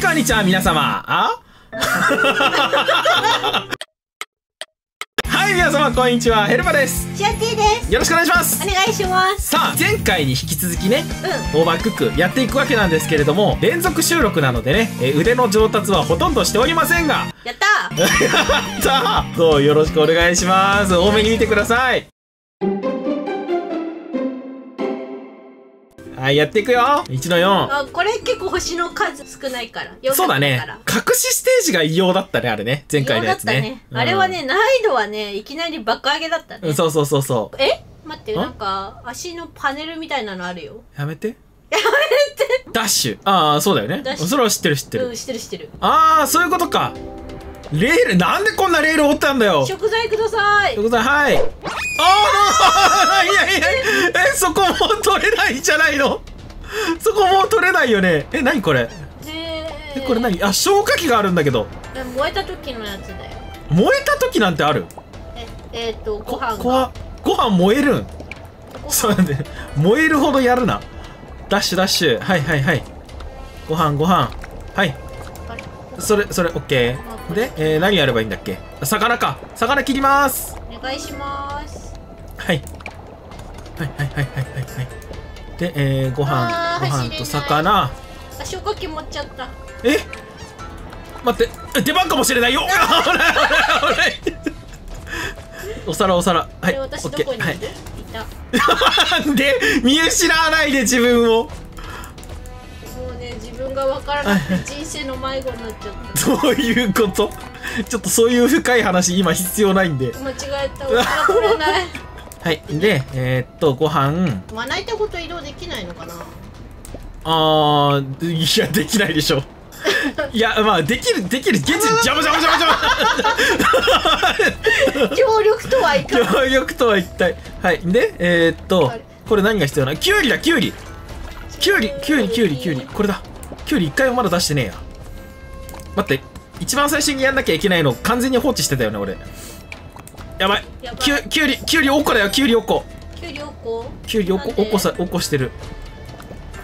はい、こんにちは、皆様。あ？はい、皆様、こんにちは。ヘルパです。シャティです。よろしくお願いしますお。願いします。さあ、前回に引き続きね、うオーバークックやっていくわけなんですけれども、連続収録なのでね、えー腕の上達はほとんどしておりませんが、ん。やったー さあ、どう？よろしくお願いします。多めに見てください。はい、やっていくよ。1の4。あ、これ結構星の数少ないから。よかったそうだね。隠しステージが異様だったね、あれね。前回のやつねよかった。ね。あれはね、難易度はね、いきなり爆上げだったうん、ね。そうそうそうそう。え？待って、あなんか、足のパネルみたいなのあるよ。やめて。やめて。ダッシュ。ああ、そうだよねダッ。シュそれは知ってる知ってる。うん、知ってる知ってる。ああ、そういうことか。レール、なんでこんなレール折ったんだよ。食材ください。食材、はい。ああ、いやいや、え、そこもう取れないじゃないの？そこもう取れないよね？え、何これ？ええ、これ何？あ、消火器があるんだけど。え燃えた時のやつだよ。燃えた時なんてある？え、えっ、と、ごこ飯が。ご飯燃えるん？ごそうなんで、燃えるほどやるな。ダッシュダッシュ。はいはいはい。ご飯ご飯。はい。それ、それ、オッケー。で、えー、何やればいいんだっけ？魚か。魚切ります。お願いします。はい。はいはいはいはいはいはい。で、えー、ご飯、ご飯と魚。あ、消火器持っちゃった。え？待って、え出番かもしれないよ お皿お皿。はい、私どこにいる、。いた。なんで？見失わないで自分を。もうね、自分が分からなくて人生の迷子になっちゃった。どういうこと？ちょっとそういう深い話今必要ないんで。間違えた。分から取れない。はい。で、えー、っと、ご飯。まな板ごと移動できないのかな？あー、いや、できないでしょ。いや、まあ、できる、できる。現実、邪魔邪魔邪魔邪魔協力とはいかない。協力とは一体。はい。で、えー、っとこれ何が必要な？キュウリだ、キュウリ。キュウリ、キュウリ、キュウリ、キュウリ。これだ。キュウリ一回もまだ出してねえや。待って、一番最初にやんなきゃいけないの完全に放置してたよね、俺。やばい。やばいキュキュウリ、キュウリおっこだよ、キュウリおっこ。キュウリおこキュウリおっこおさ、おっこしてる。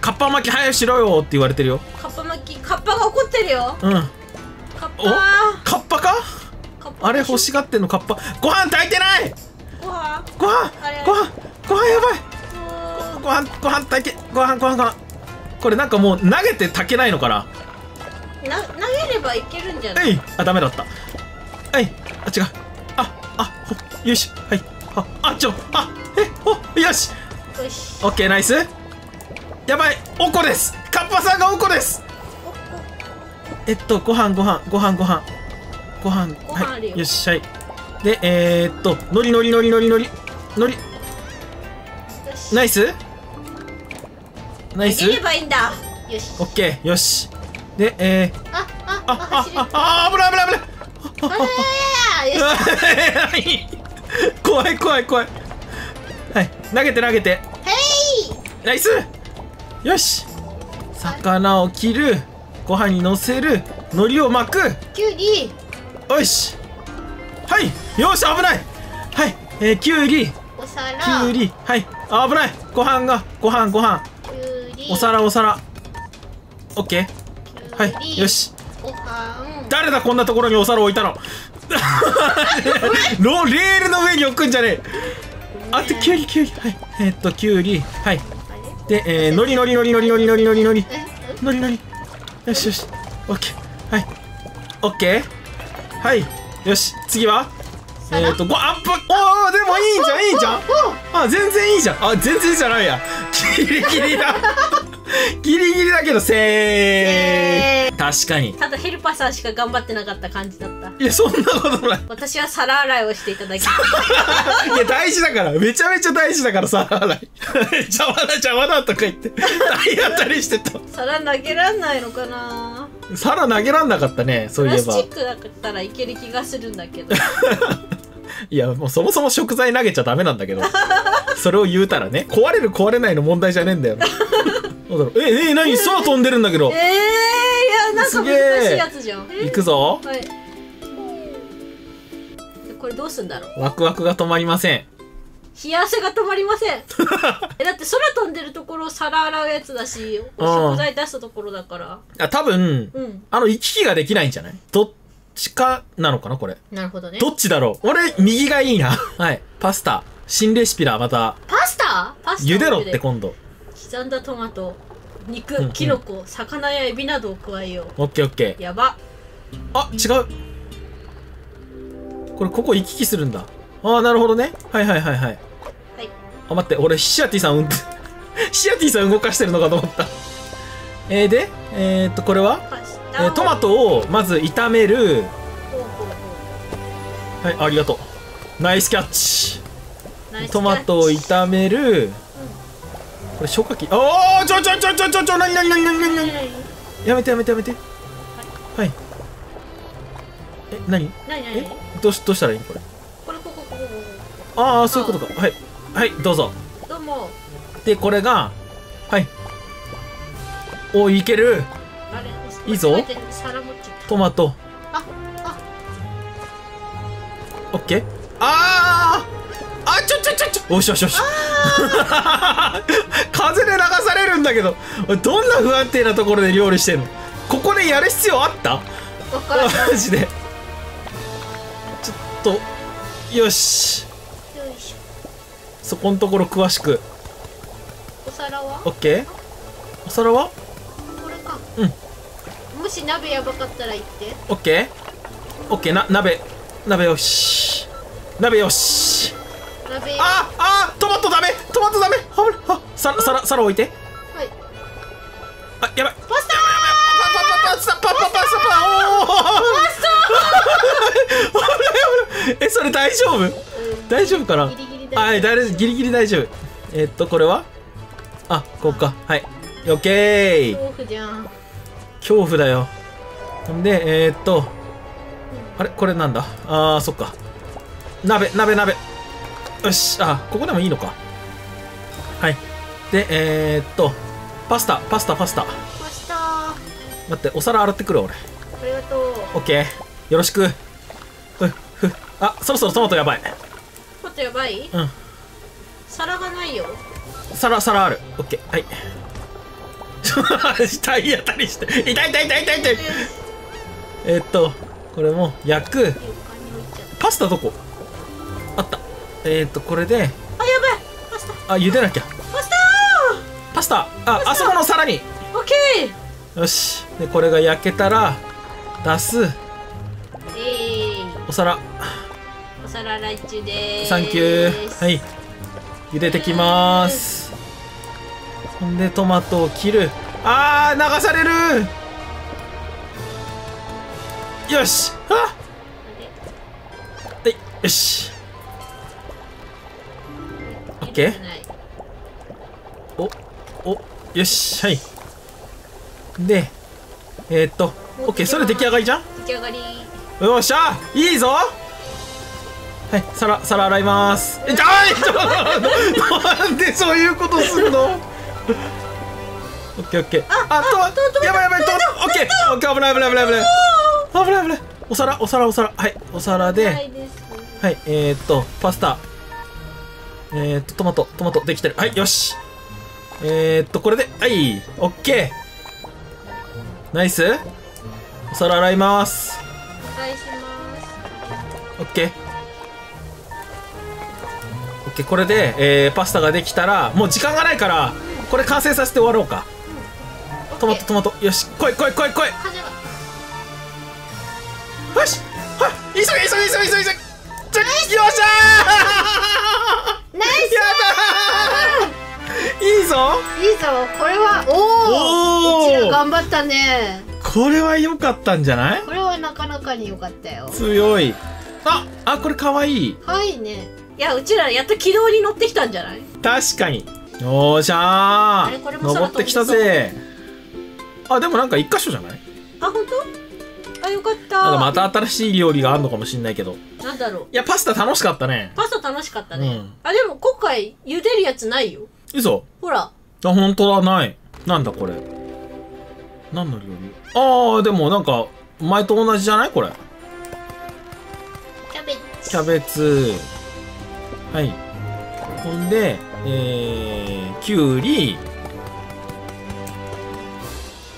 カッパ巻き早くしろよって言われてるよ。カッパ巻き、カッパが怒ってるよ。うん。カッおパカッパかあれ欲しがってんのカッパ。ご飯炊いてないご飯ご飯ご飯ご飯やばいうんご飯ご飯炊いてご飯ご飯ご飯これなんかもう投げて炊けないのかななればいけるんじゃないあダメだった。はいあ違う。ああほよしはい。ああちょあえおよし。よし。オッケーナイス。やばいおこです。カッパさんがおこです。えっとご飯ご飯ご飯ご飯。ご飯はご飯あるよ。いよっしゃい。でえー、っとのりのりのりのりのりのりナイス。ナイス。投げればいいんだ。よし。オッケーよし。でえー、あああああああ危ない危ない危ないあーよし怖い怖い怖いはい投げて投げてへいナイスよし魚を切るご飯にのせる海苔を巻くキュウリよしはいよし危ないはいえー、きゅうりお皿きゅうりはいあ危ないご飯がご飯ご飯お皿お皿オッケーはいよし誰だこんなところにお皿置いたのロレールの上に置くんじゃねえあときゅうりきゅうりはいえー、っときゅうりはいでえー、のりのりのりのりのりのりのりのりえのりのりよしよしオッケーはいオッケーはいよし次はえっとごアップおおでもいいじゃんいいじゃんあ全然いいじゃんあ全然じゃないやギリギリだ ギリギリだけどせー。確かに。ただヘルパーさんしか頑張ってなかった感じだった。いやそんなことない。私は皿洗いをしていただき。いや大事だから。めちゃめちゃ大事だからさ洗い。邪魔だ邪魔だとか言って。体当たりしてた。皿投げらんないのかな。皿投げらんなかったねそうプラスいえばチックだったらいける気がするんだけど。いやもうそもそも食材投げちゃダメなんだけど。それを言うたらね壊れる壊れないの問題じゃねえんだよどうだろう。ええ何？空飛んでるんだけど。えー、いやなんか難しいやつじゃん。行くぞ。はい。これどうすんだろう？ワクワクが止まりません。冷や汗が止まりません。えだって空飛んでるところ皿洗うやつだしうん。食材出したところだから。あ、多分、うん。あの行き来ができないんじゃない？どっちかなのかなこれ。なるほどね。どっちだろう？俺、右がいいな。はい。パスタ。新レシピだ、また。パスタ？パスタ？を茹でろって今度。刻んだトマト肉、うんうんキノコ魚やエビなどを加えよオッケーオッケうやばー。あ、違う。これ、ここ行き来するんだ。ああ、なるほどね。はいはいはいはい。はいあ、待って、俺、シアティさん、うん、シアティさん動かしてるのかと思った。えー、で、えー、っと、これは、えタートマトをまず炒める。はい、ありがと。うナイスキャッチトマトを炒める。これ消火器。ああ、ちょちょちょちょちょちょ、なになになになになになにやめてやめてやめて。はい。え、なにえなになにどうし、どうしたらいいの？これ。これこここここああ、そういうことか。はい。はい、どうぞ。こどうもで、これが、はい。おいける。いいぞトマト。たああオッケーあーあちょちょちょちょよしよしよし。風で流されるんだけど。どんな不安定なところで料理してんの？ここでやる必要あった？わからんよマジで。ちょっとよし。そこのところ詳しく。お皿は？オッケー。お皿は？これか。うん。もし鍋やばかったら言って。オッケー。オッケー。な鍋。鍋よし。鍋よし。鍋ああトマトダメ。トマトダメ。危ないあ皿皿皿置いて。はい。あやばい。パスタパパパパスタパパパスタパおお えそれ大丈夫？大丈夫かな？ギリギリはいだ大丈夫。ギリギリ大丈夫。えっとこれは？あこうか。はい。オッケー。豆腐じゃん。恐怖だよ。でえー、っとあれ？これなんだ？あーそっか。鍋鍋鍋よしあここでもいいのか。はい。でえー、っとパスタパスタパスタ。パスタ。あ待ってお皿洗ってくる俺。りがとう。オッケー。よろしく。ふふ。あそろそろトマトやばい。ちょっとやばい？うん。皿がないよ。皿皿ある。オッケー。はい。体当たりして。痛い痛い痛い痛い痛い。えーっとこれも焼く。パスタどこ？あえー、っとこれで。たあやばい。パスタ。あ茹でなきゃ。パスタパスタ。ああそこの皿に。オッケよし。でこれが焼けたら出す。ーえー。お皿。お皿洗い中でーす。サンキュー。はい。茹でてきます。ほんでトマトを切る。あー流される。よし。あはい。よしオッケーない。おおよしはい。でえー、っとオッケーそれ出来上がりじゃん？出来上がり。よっしゃいいぞ。はい皿皿洗います。えじゃあいなんでそういうことすんの？オッケーオッケー。あとやばいやばいとオッケー。オッケー危ない危ない危ない危ない。危ない危ない。お皿お皿お皿はいお皿なではいえー、っとパスタえー、っとトマトトマトできてる。はいよし。えー、っとこれではいオッケー。ナイス。お皿洗います。お願いします。オッケー。オッケーこれで、えー、パスタができたらもう時間がないからこれ完成させて終わろうか。トマトトマト。よし。来い来い来い来い。よし。は急げ急げ急げ急げ急げ。よっしゃ ナイーやだー。いいぞ。スいいぞ。これはおおうちら頑張ったね。これは良かったんじゃない？これはなかなかに良かったよ。強い。ああこれかわい。いはいね。いやうちらやっと軌道に乗ってきたんじゃない？確かに。よっしゃー。登ってきたぜ。あでもなんか一箇所じゃない？あ本当？あよかった。なんかまた新しい料理があるのかもしんないけど。なんだろう。いやパスタ楽しかったね。パスタ楽しかったね、うん。あでも今回茹でるやつないよ。嘘？ほら。あ本当だない。なんだこれ？何の料理？ああでもなんか前と同じじゃない？これ。キャベツ。キャベツ。はい。ほんでえー、きゅうり。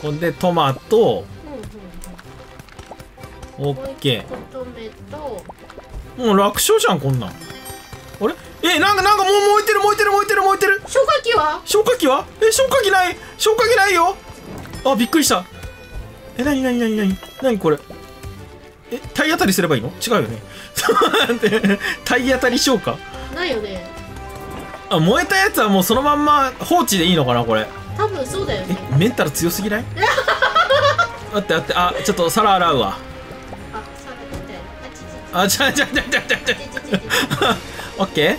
ほんでトマトオッケー。もう楽勝じゃんこんなん。あれ？えなんかなんかもう燃えてる燃えてる燃えてる燃えてる。消火器は？消火器は？え消火器ない？消火器ないよ。あびっくりした。えなになになになに？なにこれ？え体当たりすればいいの？違うよね。体当たり消火。ないよね。あ燃えたやつはもうそのまんま放置でいいのかなこれ？多分そうだよえねメンタル強すぎない？待って待ってあちょっと皿洗うわあちゃちゃちゃちゃちゃちゃオッケ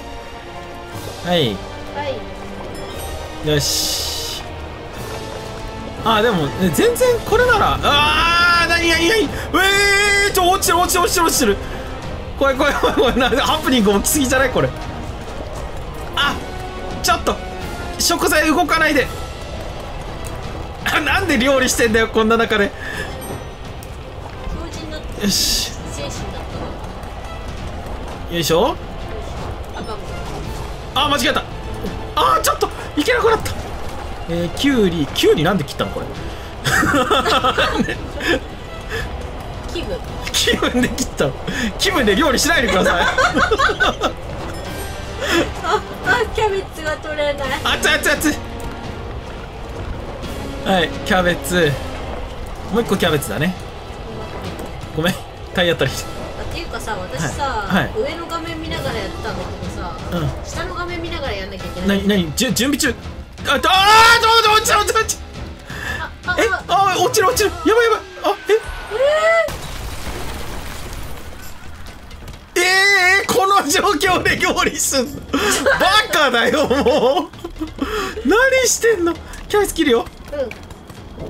ーはい。はい。よし。あでもえ全然これならあーなになになにえー、ちょ落ちてる落ちてる落ちてる落ちてる。怖い怖い怖い怖い。なハプニング起きすぎじゃない？これ。あちょっと食材動かないで。あなんで料理してんだよこんな中で。よしよいしょ。なあ間違えた。あーちょっといけなくなった。えー、きゅうりきゅうりなんで切ったのこれ。気分気分で切った。の気分で料理しないでください。ああキャベツが取れない。あっつあっつあっつはいキャベツ。もう一個キャベツだね。ごめん体当たり。してあっていうかさ私さ、はい。はい。上の画面見ながらやってたんだけどさ、うん。下の画面見ながらやんなきゃいけなない。になにじゅ準備中。ああー落ちる落ちる落ちるああえあ落ちる落ちるやばいやばい。あえ？えー、この状況で料理すんの？バカだよもう。何してんの？キャベツ切るよ。うん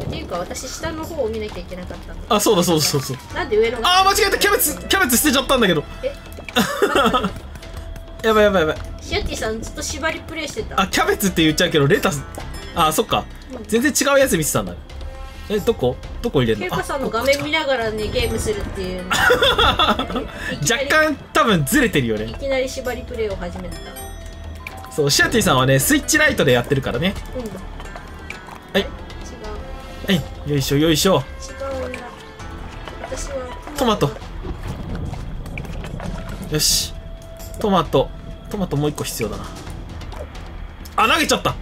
っていうか私下の方を見なきゃいけなかったあそうだそうだそうそうなんで上のあー間違えた。キャベツキャベツ捨てちゃったんだけど。え？やばいやばいやばい。シアティさんずっと縛りプレイしてた？あキャベツって言っちゃうけどレタス。あそっか。うん。全然違うやつ見てたんだ。えどこ？どこ入れるの？ケイコさんの画あ面見ながらねゲームするっていう。若干多分ずれてるよいねきなり縛りプレイを始めてた。そうシアティさんはねスイッチライトでやってるからね。うんはいよいしょよいしょ。トマト。よし。トマト。トマトもう一個必要だな。あ投げちゃった。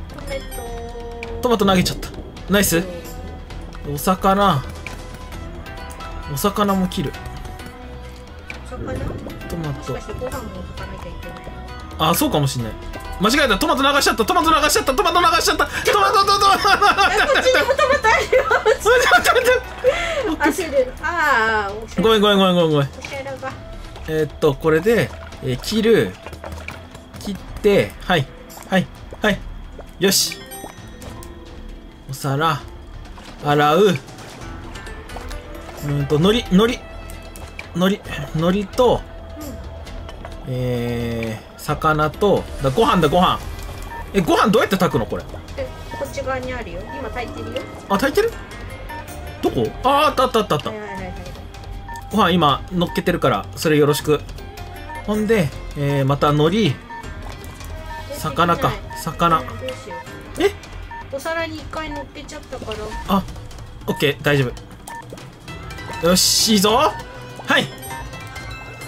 トマト投げちゃった。ナイス。お魚。お魚も切る。魚？トマト。あそうかもしんない間違えた。トマト流しちゃった。トマト流しちゃった。トマト流しちゃった。トマトトマトトマトトマトトマト焦るああごめんごめんごめんごめんごめん。えーっとこれで、えー切る。切ってはいはいはい。よし。お皿。洗う。うーんとのりのり。のりのりとえー、魚とだご飯だご飯。えご飯どうやって炊くのこれ？えこっち側にあるよ。今炊いてるよ。あ炊いてる？どこ？ああったあったあったあった。はいはいはいはい。ご飯今乗っけてるからそれよろしく。ほんで、えー、また海苔。魚か。魚。えうお皿に一回乗っけちゃったから。あオッケー大丈夫。よしいいぞ。はい。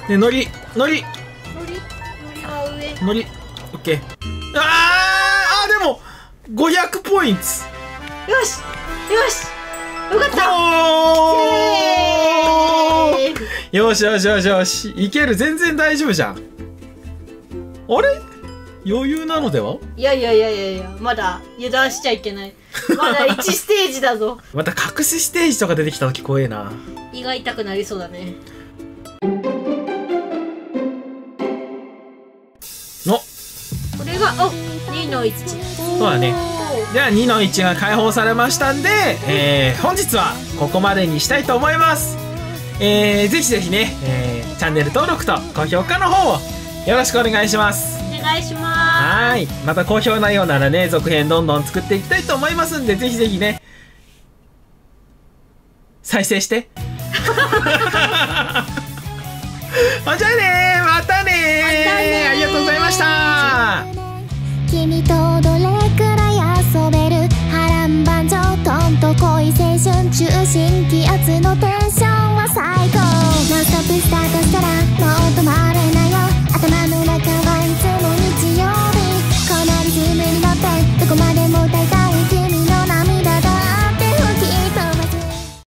で海苔海苔。のりのりオッケー。あーあーでも500ポイントよしよし。よかった。よしよしよしよし。いける。全然大丈夫じゃん。あれ？余裕なのでは？いやいやいやいやいやまだ油断しちゃいけない。まだ1ステージだぞ。また隠しステージとか出てきた時怖えな。胃が痛くなりそうだねの1そうだねでは2の1が解放されましたんで、えー本日はここまでにしたいと思います。えーぜひぜひね、えーチャンネル登録と高評価の方をよろしくお願いします。お願いしまはーい。また好評なようならね、続編どんどん作っていきたいと思いますんで、ぜひぜひね、再生して。あじゃあねの天